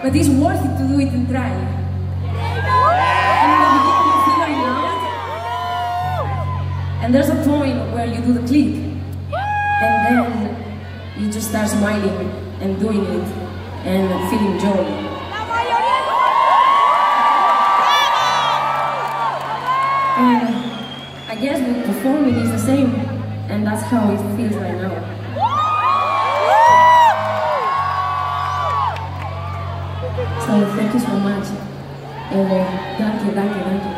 But it's worth it to do it and try. And the there's a point where you do the click. And then you just start smiling and doing it and feeling joy. And I guess with performing is the same, and that's how it feels right now. So thank you so much. Uh, thank you, thank you, thank you, thank you.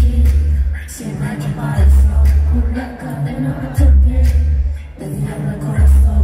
parar Una cadena toque, te diablo el corazón.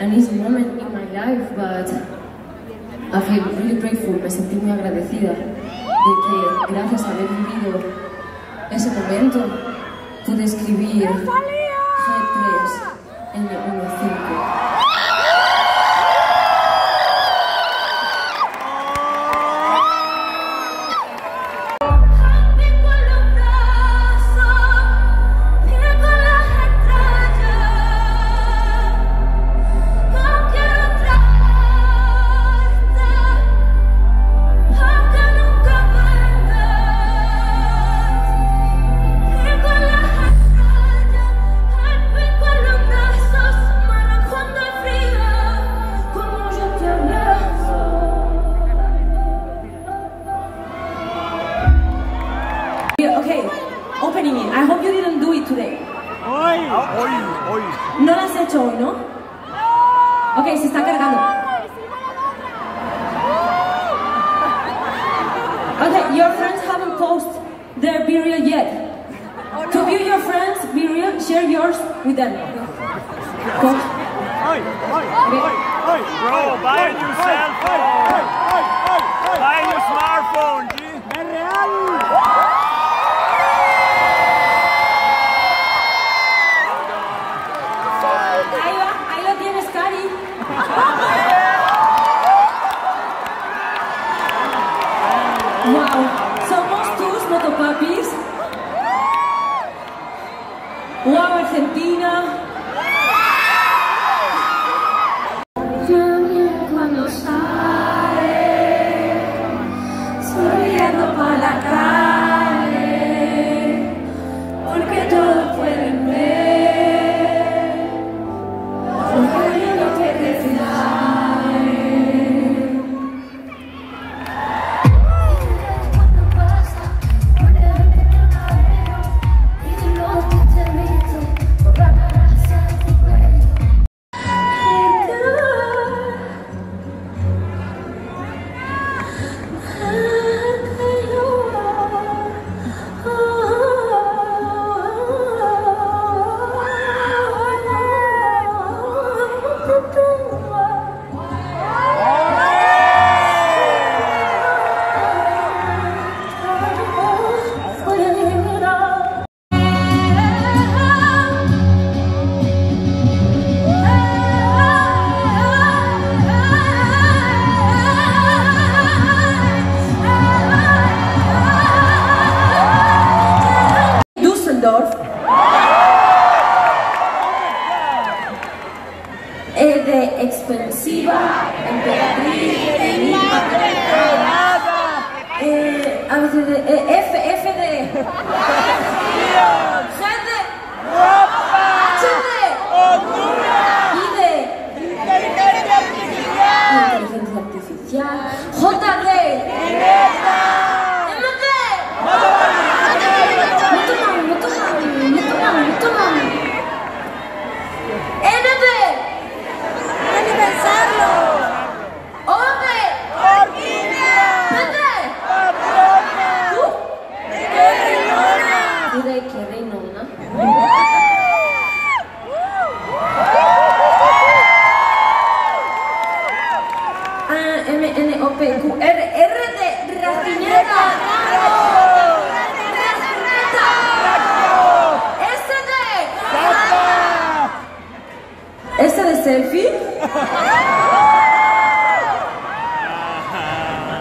An easy moment in my life, but I feel really grateful, me sentí muy agradecida de que gracias a haber vivido ese momento pude escribir G3 N15. with them. Go. Oi, oi, oi, oi. Bro, buy a new cell phone. Buy a new smartphone, G. Ahí va, ahí lo tienes, Cari. Wow, somos tus motopapis Argentina.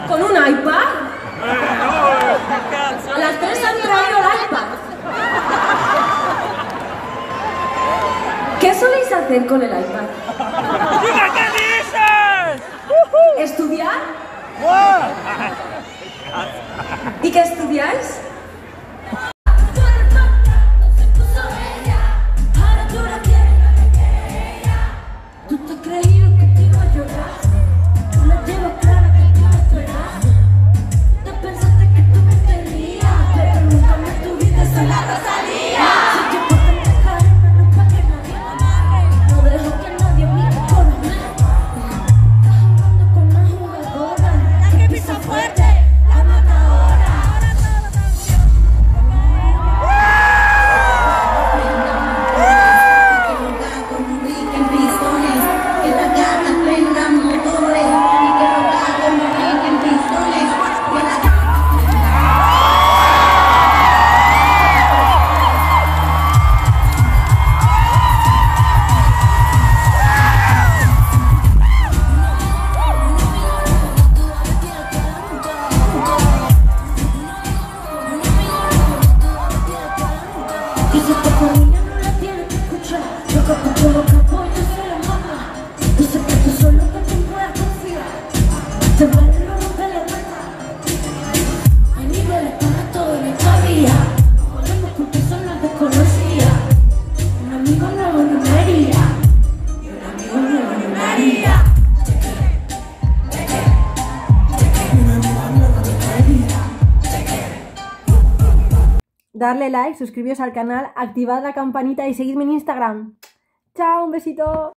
¿Con un iPad? A las tres han traído el iPad. ¿Qué soléis hacer con el iPad? ¿Estudiar? ¿Y qué estudiáis? darle like, suscribiros al canal, activad la campanita y seguidme en Instagram. ¡Chao! ¡Un besito!